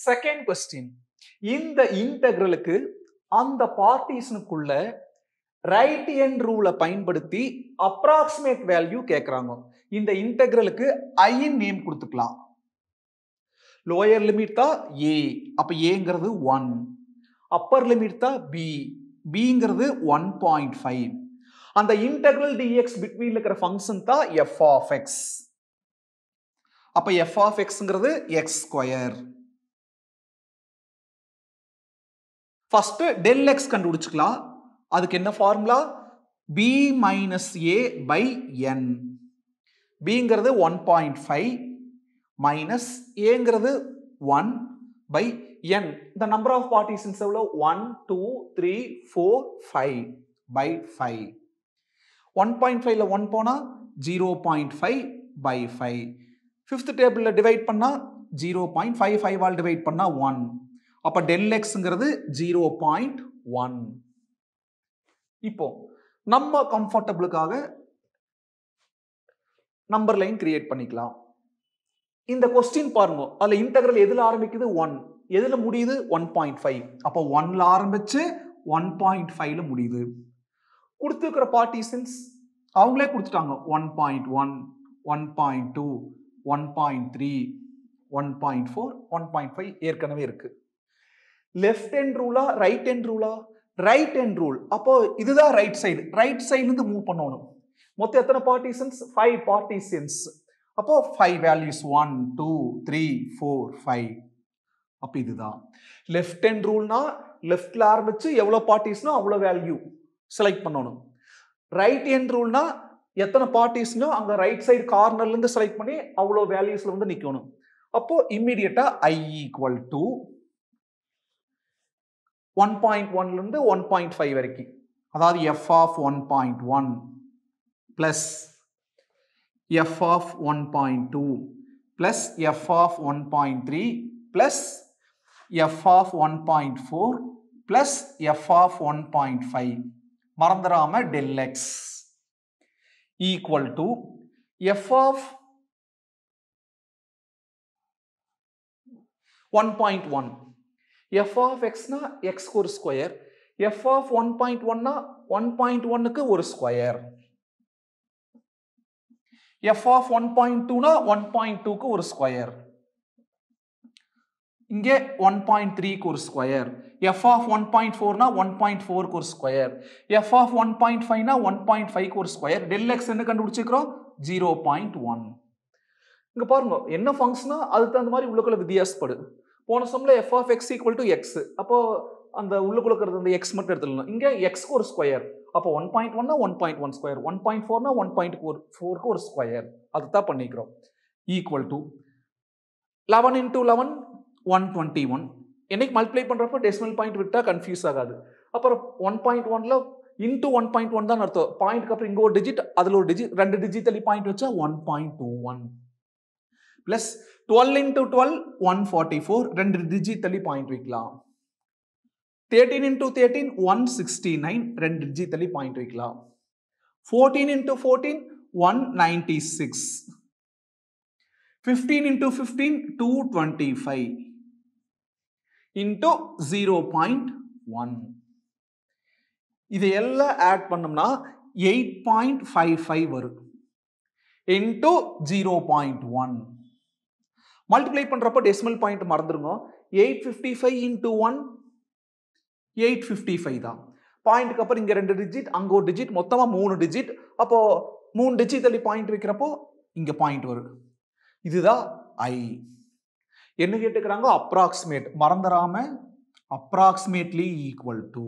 Second question இந்த இன்டெக்ரலுக்கு அந்த பார்ட்டிஷனுக்குள்ள right என் ரூலை பயன்படுத்தி அப்ராக்சிமேட் வேல்யூ கேட்குறாங்க இந்த இன்டெக்ரலுக்கு ஐயின் நேம் கொடுத்துக்கலாம். லோயர் லிமிட் தான் ஏ அப்போ ஏங்கிறது ஒன் அப்பர் லிமிட் தான் பி பிங்கிறது ஒன் பாயிண்ட் ஃபைவ் அந்த இன்டெக்ரல் டிஎக்ஸ் பிட்வீன் இருக்கிற ஃபங்க்ஷன் தான் எஃப் ஆஃப் எக்ஸ் அப்போ F of எக்ஸ்ங்கிறது X square first del X கண்டுபிடிச்சிக்கலாம். அதுக்கு என்ன formula B minus A by N பிங்கிறது ஒன் பாயிண்ட் ஃபைவ் மைனஸ் ஏங்கிறது ஒன் பை என் இந்த நம்பர் ஆஃப் பார்ட்டிஷன்ஸ் எவ்வளோ one two three four five by five one point ஃபைவ்ல one போனால் zero point five by five fifth டேபிளில் divide பண்ணால் zero point five five all divide பண்ணால் one அப்போ del எக்ஸுங்கிறது zero point one இப்போ நம்ம கம்ஃபர்டபுளுக்காக நம்பர் லைன் கிரியேட் பண்ணிக்கலாம். இந்த கொஸ்டின் பாருங்க அதுல இன்டெகிரல் எதுல ஆரம்பிக்குது? ஒன் எதுல முடியுது? ஒன் பாயிண்ட் ஃபைவ் அப்போ ஒன்ல ஆரம்பிச்சு ஒன் பாயிண்ட் ஃபைவ்ல முடியுது. கொடுத்துருக்கிற பார்ட்டிசன்ஸ் அவங்களே கொடுத்துட்டாங்க. One point one one point two one point three one point four one point five ஏற்கனவே இருக்குது லெஃப்ட் ஹேண்ட் ரூலா ரைட் ஹேண்ட் ரூலா ரைட் ஹேண்ட் ரூல் அப்போ இதுதான் ரைட் சைடு ரைட் சைட்லேருந்து மூவ் பண்ணணும். மொத்தம் எத்தனை பார்ட்டிசன்ஸ் ஃபைவ் பார்ட்டிசன்ஸ் அப்போ five values one two three four five அப்போ இதுதான். லெஃப்ட் ஹேண்ட் ரூல்னா லெஃப்டில் ஆரம்பித்து எவ்வளோ பார்ட்டிஸ்னோ அவ்வளோ வேல்யூ செலக்ட் பண்ணணும். ரைட் ஹேண்ட் ரூல்னா எத்தனை பார்ட்டிஸ்னோ அங்கே ரைட் சைடு கார்னர்லேருந்து செலக்ட் பண்ணி அவ்வளோ வேல்யூஸில் வந்து நிற்கணும் அப்போது இம்மிடியட்டாக I equal to one point ஒன்லேருந்து ஒன் பாயிண்ட் ஃபைவ் வரைக்கும். அதாவது F of one point one plus F of one point two plus F of one point three plus F of one point four plus F of one point five மறந்துடாம del X equal to F of one point one F of எக்ஸ்னா எக்ஸ்க்கு ஒரு square F of one point ஒன்னா one point ஒன்னுக்கு ஒரு square F of one point டூனா one point டூக்கு ஒரு square இங்கே ஒன் பாயிண்ட் த்ரீக்கு ஒரு square F of one point ஃபோர்னா one point ஃபோருக்கு ஒரு square F of one point ஃபைவ்னா one point ஃபைவ்க்கு ஒரு ஸ்கொயர் டெல் எக்ஸ் என்ன கண்டுபிடிச்சிக்கிறோம் ஜீரோ பாயிண்ட் ஒன் இங்கே பாருங்க என்ன ஃபங்க்ஷனா அதுக்கு தகுந்த மாதிரி உள்ளக்குள்ள வித்தியாசப்படுது போன சம்ல F of X equal to X அப்போ அந்த உள்ளுக்குள்ள இருக்கிறது அந்த எக்ஸ் மட்டும் எடுத்துடலாம் இங்கே எக்ஸ்க்கு ஒரு ஸ்கொயர் அப்போ ஒன் பாயிண்ட் ஒன்னா one point one square one point ஃபோர்னா one point four ஃபோருக்கு ஒரு ஸ்கொயர் அதுதான் பண்ணிக்கிறோம். Equal to eleven into eleven one twenty one என்னைக்கு மல்டிப்ளை பண்ணுறப்போ டெசிமல் பாயிண்ட் விட்டால் கன்ஃபியூஸ் ஆகாது. அப்புறம் ஒன் பாயிண்ட் ஒன்ல இன்டூ ஒன் பாயிண்ட் ஒன் தான் அர்த்தம். பாயிண்ட்க்கு அப்புறம் இங்கே ஒரு டிஜிட் அதில் ஒரு டிஜிட் ரெண்டு டிஜிட் தள்ளி பாயிண்ட் வச்சா one point two one plus twelve into twelve one forty four ரெண்டு டிஜிட் தள்ளி பாயிண்ட் வைக்கலாம். Thirteen into thirteen one sixty nine ரெண்டு டிஜிட் தள்ளி பாயிண்ட் வைக்கலாம். Fourteen into fourteen one ninety six fifteen into fifteen two twenty five into zero point one இதையெல்லாம் add பண்ணோம்னா eight point five five வரும். Into zero point one multiply பண்ணுறப்போ decimal point மறந்துருங்க. Eight fifty five into one eight fifty five தான் பாயிண்ட்டுக்கு அப்புறம் இங்கே ரெண்டு digit அங்கே ஒரு டிஜிட் மொத்தமாக மூணு டிஜிட் அப்போது மூணு டிஜிட் தள்ளி பாயிண்ட் வைக்கிறப்போ இங்கே பாயிண்ட் வரும் இதுதான் ஐ என்ன கேட்டுக்கிறாங்க? அப்ராக்சிமேட் மறந்துடாம அப்ராக்சிமேட்லி ஈக்குவல் டு